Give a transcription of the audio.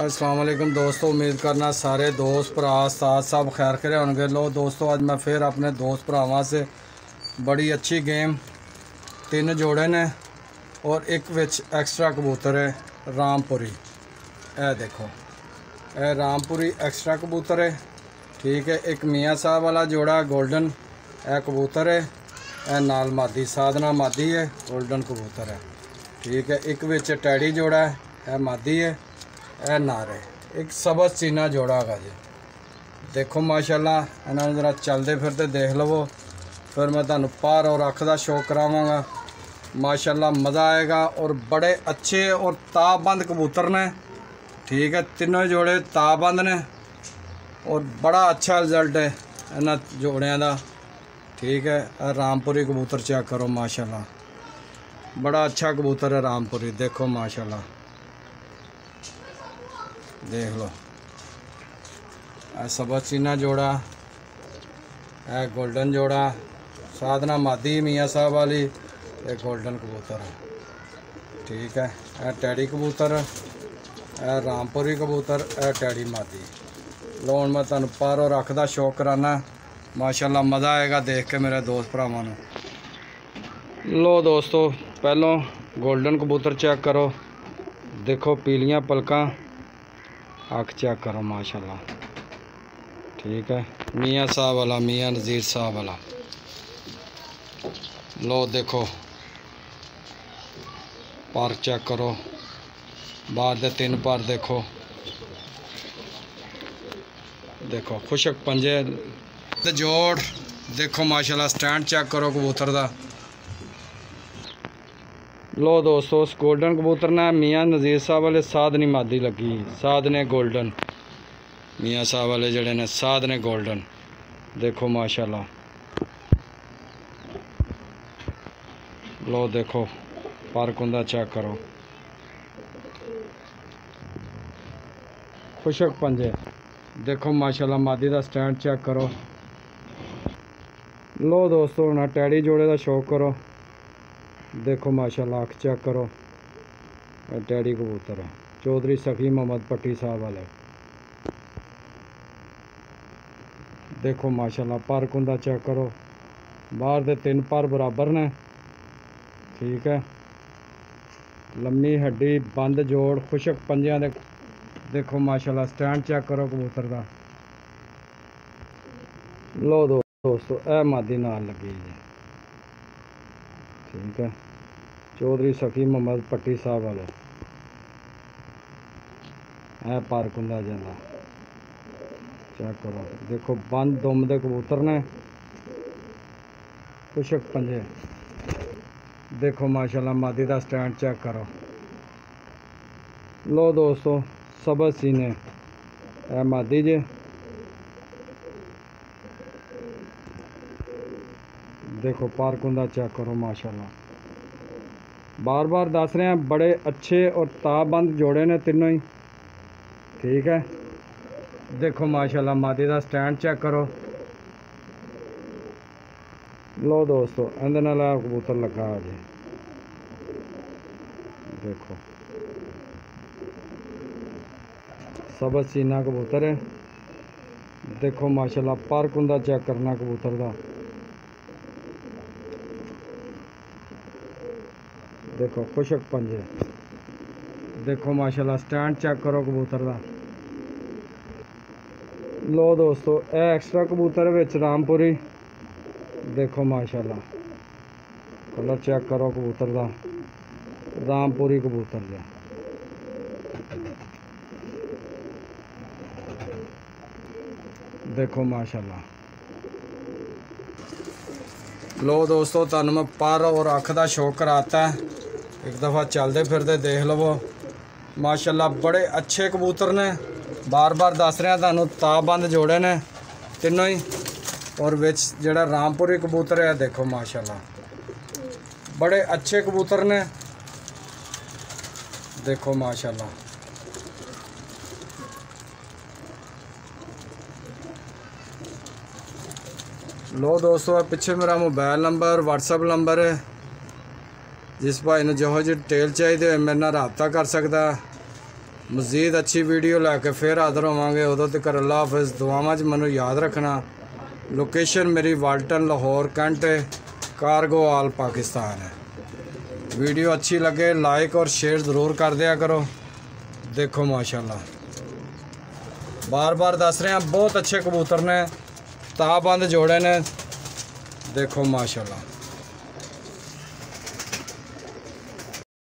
السلام علیکم دوستو، امید کرنا سارے دوست بھرا ساتھ سب خیر کرے ہو گے لو دوستو اج میں پھر اپنے دوست بھراواں سے بڑی اچھی گیم تین جوڑے نے اور ایک وچ ایکسٹرا کبوتر ہے رام پوری اے دیکھو، اے رام پوری ایکسٹرا کبوتر ہے۔ ٹھیک ہے، ایک میاں صاحب والا جوڑا گولڈن اے کبوتر ہے۔ اے نال مادی سادنا مادی ہے، گولڈن کبوتر ہے۔ ٹھیک ہے، ایک وچ ٹیڈی جوڑا ہے، اے مادی ہے۔ ਇਹ ਨਾਰੇ। ਇੱਕ ਸਬਜ਼ ਸੀਨਾ ਜੋੜਾ ਜੀ। ਦੇਖੋ ਮਾਸ਼ਾਅੱਲਾ, ਇਹਨਾਂ ਨੂੰ ਜਰਾ ਚੱਲਦੇ ਫਿਰਦੇ ਦੇਖ ਲਵੋ। ਫਿਰ ਮੈਂ ਤੁਹਾਨੂੰ ਪਾਰ ਔਰ ਅੱਖ ਦਾ ਸ਼ੌਕ ਕਰਾਵਾਂਗਾ। ਮਾਸ਼ਾਅੱਲਾ ਮਜ਼ਾ ਆਏਗਾ ਔਰ ਬੜੇ ਅੱਛੇ ਔਰ ਤਾਬੰਦ ਕਬੂਤਰ ਨੇ। ਠੀਕ ਹੈ, ਤਿੰਨੋਂ ਜੋੜੇ ਤਾਬੰਦ ਨੇ ਔਰ ਬੜਾ ਅੱਛਾ ਰਿਜ਼ਲਟ ਹੈ ਇਹਨਾਂ ਜੋੜਿਆਂ ਦਾ। ਠੀਕ ਹੈ ਰਾਮਪੁਰੀ ਕਬੂਤਰ ਚੈੱਕ ਕਰੋ ਮਾਸ਼ਾਅੱਲਾ। ਬੜਾ ਅੱਛਾ ਕਬੂਤਰ ਹੈ ਰਾਮਪੁਰੀ, ਦੇਖੋ ਮਾਸ਼ਾਅੱਲਾ। ਦੇਖ ਲਓ। ਆ ਸਬਚੀਨਾ ਜੋੜਾ ਇਹ 골ਡਨ ਜੋੜਾ, ਸਾਧਨਾ ਮਾਦੀ, ਮੀਆਂ ਸਾਹਿਬ ਵਾਲੀ, ਇਹ 골ਡਨ ਕਬੂਤਰ ਠੀਕ ਹੈ, ਇਹ ਟੈਡੀ ਕਬੂਤਰ, ਇਹ ਰਾਮਪੁਰੀ ਕਬੂਤਰ, ਇਹ ਟੈਡੀ ਮਾਦੀ। ਲੋ ਹੁਣ ਮੈਂ ਤੁਹਾਨੂੰ ਪਾਰੋ ਰੱਖਦਾ, ਸ਼ੌਕ ਕਰਾਨਾ। ਮਾਸ਼ਾਅੱਲਾ, ਮਜ਼ਾ ਆਏਗਾ ਦੇਖ ਕੇ ਮੇਰੇ ਦੋਸਤ ਭਰਾਵਾਂ ਨੂੰ। ਲੋ ਦੋਸਤੋ, ਪਹਿਲੋਂ 골ਡਨ ਕਬੂਤਰ ਚੈੱਕ ਕਰੋ। ਦੇਖੋ, ਪੀਲੀਆਂ ਪਲਕਾਂ। آگ چیک کرو، ماشاءاللہ۔ ٹھیک ہے؟ میاں صاحب والا، میاں نظیر صاحب والا۔ لو دیکھو۔ پر چیک کرو۔ باہر دے تین پار دیکھو۔ دیکھو، خوشک پنجے۔ جوڑ۔ دیکھو، ماشاءاللہ، سٹینڈ چیک کرو، کبوتر دا۔ لو دوستو اس گولڈن کبوتر نے میاں نظیر صاحب والے ساتھ نہیں مادی لگی ساتھ نے گولڈن میاں صاحب والے جڑے نے ساتھ نے گولڈن دیکھو ماشاءاللہ لو دیکھو پارک ہوں چیک کرو خوشک پنجے دیکھو ماشاءاللہ مادی دا سٹینڈ چیک کرو لو دوستو ٹیڑی جوڑے دا شوق کرو ਟੈਡੀ ਜੋੜੇ ਦਾ ਸ਼ੌਕ ਕਰੋ ਦੇਖੋ ਮਾਸ਼ਾਅੱਲਾ ਅੱਖ ਚੈੱਕ ਕਰੋ ਇਹ ਟੈਡੀ ਕਬੂਤਰ ਹੈ ਚੌਧਰੀ ਸਖੀ ਮੁਹੰਮਦ ਪੱਟੀ ਸਾਹਿਬ ਵਾਲੇ ਦੇਖੋ ਮਾਸ਼ਾਅੱਲਾ ਪਰ ਕੁੰਦਾ ਚੈੱਕ ਕਰੋ ਬਾਹਰ ਦੇ ਤਿੰਨ ਪਰ ਬਰਾਬਰ ਨੇ ਠੀਕ ਹੈ ਲੰਮੀ ਹੱਡੀ ਬੰਦ ਜੋੜ ਖੁਸ਼ਕ ਪੰਜਿਆਂ ਦੇ ਦੇਖੋ ਮਾਸ਼ਾਅੱਲਾ ਸਟੈਂਡ ਚੈੱਕ ਕਰੋ ਕਬੂਤਰ ਦਾ ਲੋ ਦੋ- ਦੋਸਤੋ ਇਹ ਮਾਦੀ ਨਾਲ ਲੱਗੀ ਜੀ ਠੀਕ ਹੈ। ਚੌਧਰੀ ਸਖੀ ਮੁਹੰਮਦ ਪੱਟੀ ਸਾਹਿਬ ਵਾਲੇ। ਇਹ ਪਾਰਕ ਹੁੰਦਾ ਜਾਂਦਾ। ਚੈੱਕ ਕਰੋ। ਦੇਖੋ, ਬੰਦ ਦੁਮ ਦੇ ਕਬੂਤਰ ਨੇ। ਕੁਸ਼ਕ ਪੰਜੇ। ਦੇਖੋ, ਮਾਸ਼ਾਅੱਲਾ, ਮਾਦੀ ਦਾ ਸਟੈਂਡ ਚੈੱਕ ਕਰੋ। ਲੋ ਦੋਸਤੋ ਸਬਜ਼ ਸੀਨੇ। ਇਹ ਮਾਦੀ ਜੇ। دیکھو پارکندہ چیک کرو، ماشاءاللہ۔ بار بار دس رہے ہیں، بڑے اچھے اور تابند جوڑے نے تینوں ہی۔ ٹھیک ہے۔ دیکھو، ماشاءاللہ، مادی دا سٹینڈ چیک کرو۔ لو دوستو، اندر لائے کبوتر لگا آجے جی۔ دیکھو۔ سب چینا کبوتر ہے۔ دیکھو، ماشاءاللہ پارک ہوں چیک کرنا کبوتر دا۔ دیکھو خوشک پنجے۔ دیکھو، ماشاءاللہ، سٹینڈ چیک کرو کبوتر دا۔ لو دوستو، اے ایکسٹرا کبوتر وچ رامپوری۔ دیکھو، ماشاءاللہ۔ کلر چیک کرو کبوتر دا۔ رامپوری کبوتر دا دیکھو، ماشاءاللہ۔ ਲੋ ਦੋਸਤੋ, ਤੁਹਾਨੂੰ ਮੈਂ ਪਰ ਔਰ ਅੱਖ ਦਾ ਸ਼ੌਕ ਕਰਾਤਾ ਇੱਕ ਦਫਾ ਚੱਲਦੇ ਫਿਰਦੇ ਦੇਖ ਲਵੋ। ਮਾਸ਼ਾਅੱਲਾ, ਬੜੇ ਅੱਛੇ ਕਬੂਤਰ ਨੇ। ਬਾਰ-ਬਾਰ ਦੱਸ ਰਿਹਾ, ਤੁਹਾਨੂੰ ਤਾਬੰਦ ਜੋੜੇ ਨੇ। ਤਿੰਨੋਂ ਹੀ। ਔਰ ਵਿੱਚ ਜਿਹੜਾ ਰਾਮਪੁਰੀ ਕਬੂਤਰ ਹੈ, ਦੇਖੋ ਮਾਸ਼ਾਅੱਲਾ। ਬੜੇ ਅੱਛੇ ਕਬੂਤਰ ਨੇ। ਦੇਖੋ ਮਾਸ਼ਾਅੱਲਾ। ہلو دوستو پچھے میرا موبائل نمبر وٹسپ نمبر ہے جس پہ جول چاہیے ہو میرے نہ رابطہ کر سکتا مزید اچھی ویڈیو لے کے پھر حاضر ہوا گے ادو تک اللہ حافظ دعاواں منتھو یاد رکھنا لوکیشن میری والٹن لاہور کنٹ ہے کارگو آل پاکستان ہے ویڈیو اچھی لگے لائک اور شیئر ضرور کر دیا کرو دیکھو ماشاءاللہ بار بار دس رہے ہیں بہت اچھے کبوتر نے تاب بند جوڑے نے دیکھو ماشاءاللہ